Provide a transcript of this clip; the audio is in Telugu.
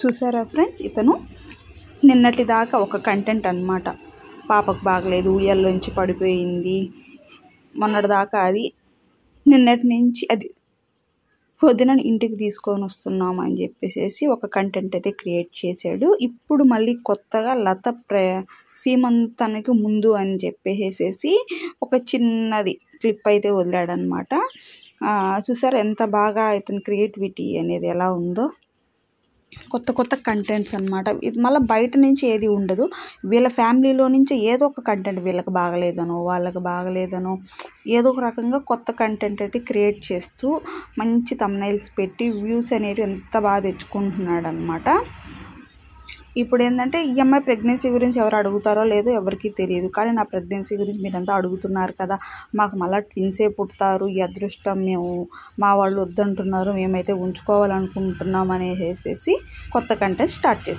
చూసారా ఫ్రెండ్స్? ఇతను నిన్నటి దాకా ఒక కంటెంట్ అనమాట పాపకు బాగలేదు ఉయ్యాల్లోంచి పడిపోయింది. మొన్నటి దాకా అది నిన్నటి నుంచి అది పొద్దున ఇంటికి తీసుకొని వస్తున్నాం అని చెప్పేసి ఒక కంటెంట్ అయితే క్రియేట్ చేశాడు. ఇప్పుడు మళ్ళీ కొత్తగా లత ప్ర సీమంతానికి ముందు అని చెప్పేసేసి ఒక చిన్నది క్లిప్ అయితే వదిలాడనమాట చూసారు ఎంత బాగా ఇతని క్రియేటివిటీ అనేది ఎలా ఉందో? కొత్త కొత్త కంటెంట్స్ అనమాట ఇది మళ్ళీ బయట నుంచి ఏది ఉండదు. వీళ్ళ ఫ్యామిలీలో నుంచి ఏదో ఒక కంటెంట్ వీళ్ళకి బాగలేదనో వాళ్ళకి బాగలేదనో ఏదో ఒక రకంగా కొత్త కంటెంట్ అయితే క్రియేట్ చేస్తూ మంచి తమ్నైల్స్ పెట్టి వ్యూస్ అనేవి ఎంత బాగా తెచ్చుకుంటున్నాడు అనమాట ఇప్పుడు ఏంటంటే ఈ అమ్మాయి ప్రెగ్నెన్సీ గురించి ఎవరు అడుగుతారో లేదో ఎవరికీ తెలియదు. కానీ నా ప్రెగ్నెన్సీ గురించి మీరంతా అడుగుతున్నారు కదా. మాకు మళ్ళీ ట్విన్సే పుడతారు. ఈ అదృష్టం మేము మా వాళ్ళు వద్దంటున్నారు. మేమైతే ఉంచుకోవాలనుకుంటున్నాం అనేసి కొత్త కంటెంట్ స్టార్ట్ చేస్తాం